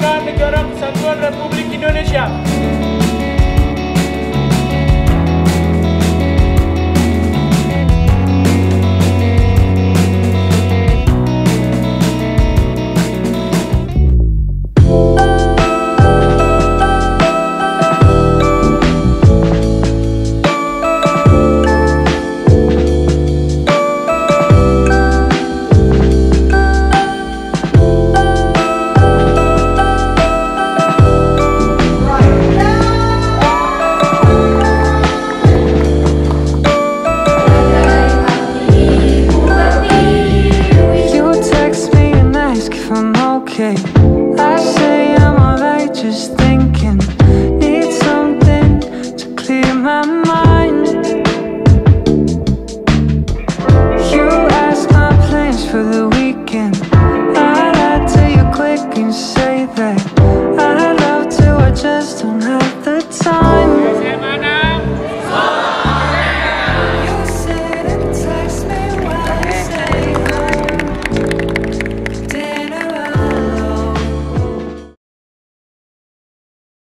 kemerdekaan negara kesatuan Republik Indonesia.